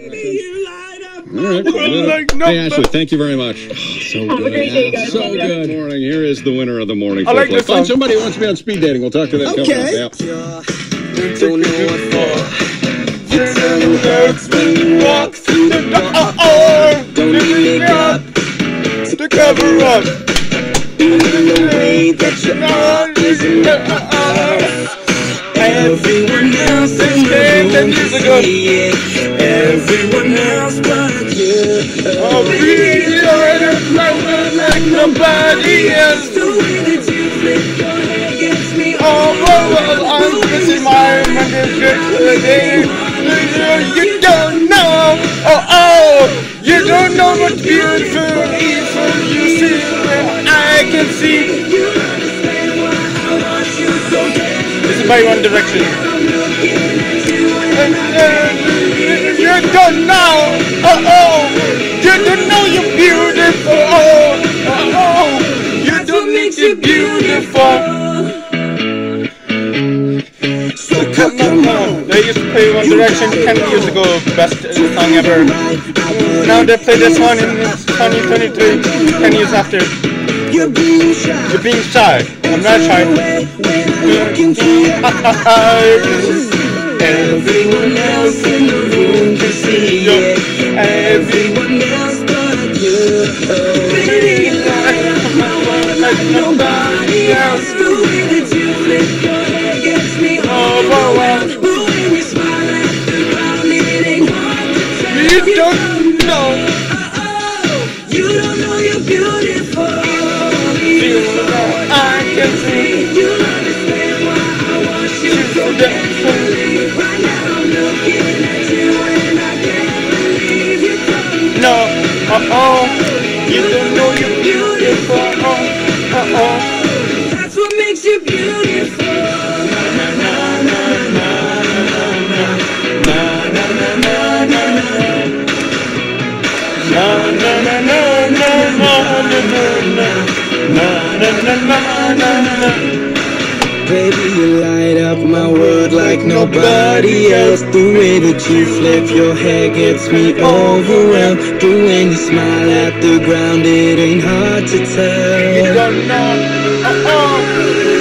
All right. Hey, Ashley, thank you very much. so Have a good. great day, guys. So good. Morning. Here is the winner of the morning. I like Foreplay. this Find song. somebody who wants to be on speed dating. We'll talk to them. coming Okay. up. Yeah. Don't know what for. Hurts when you walk through the door. Don't need makeup. To cover up. The way that you are is enough. Everyone else is playing the music up. Everyone else but you. Oh, please, you're in a flower like nobody else. The way that you flip your head gets me oh, oh, oh, all over. I'm missing my manuscript today. You don't know. Oh, oh. You don't know what beautiful is. You see, I can see. you. Is by One Direction. And, uh, you don't know, oh, oh, you don't know you're beautiful, oh, oh, oh, you don't make you beautiful. So come on. They used to play One Direction 10 years ago, best uh, song ever. Now they play this one in 2023, 10 years after. You're being shy. You're being shy. I'm not shy. Looking Everyone else in the room can see it. Everyone else but you. Baby, like nobody else. The way that you flip your hair gets me Oh, wow. But when you smile at the ground, it ain't hard to tell. You don't know. Oh, you don't know you're beautiful. Know I can see. You No, uh oh. You don't know you're beautiful. Oh, uh oh. That's what makes you beautiful. Na na na na na Baby, you light up my world like nobody else. The way that you flip your hair gets me overwhelmed. The way you smile at the ground, it ain't hard to tell. You don't know, uh-oh.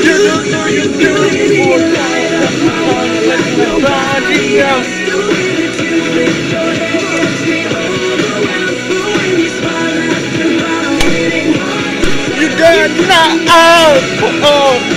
You don't know you do it. You light up my world like nobody else. The way that you flip your hair gets me overwhelmed you smile at the ground, it ain't hard to tell You uh-oh.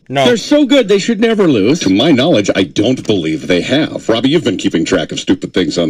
No. They're so good, they should never lose. To my knowledge, I don't believe they have. Robbie, you've been keeping track of stupid things on